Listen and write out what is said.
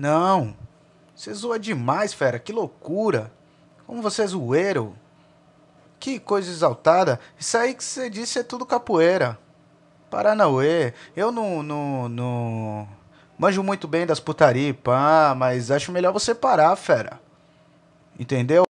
Não. Você zoa demais, fera. Que loucura. Como você é zoeiro. Que coisa exaltada. Isso aí que você disse é tudo capoeira. Paranauê. Eu não, não, não... Manjo muito bem das putaria, pá, mas acho melhor você parar, fera. Entendeu?